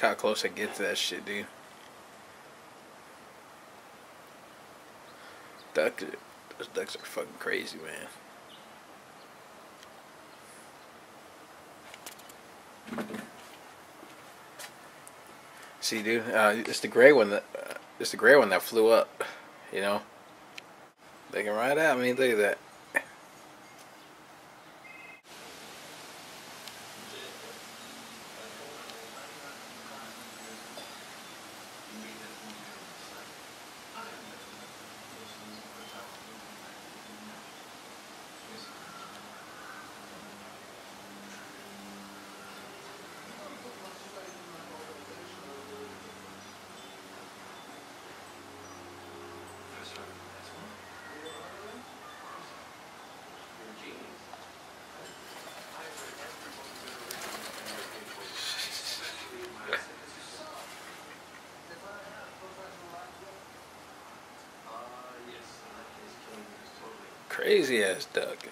how close I get to that shit, dude. Duck, those ducks are fucking crazy, man. See, dude, uh, it's the gray one that uh, it's the gray one that flew up. You know, they can ride out. I mean, Look at that. Crazy ass duck.